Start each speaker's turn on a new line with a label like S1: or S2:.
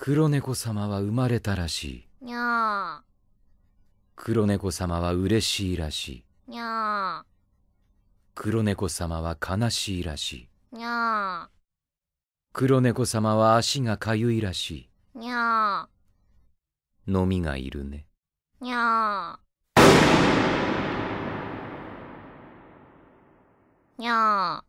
S1: 黒猫様は生まれたらしい。
S2: にゃ
S1: 黒猫様は嬉しいらしい。
S2: ーにゃ
S1: 黒猫様は悲しいらしい。
S2: ーにゃ
S1: 黒猫様は足がかゆいらし
S2: いにゃ
S1: ー。のみがいるね。
S2: にゃーにゃー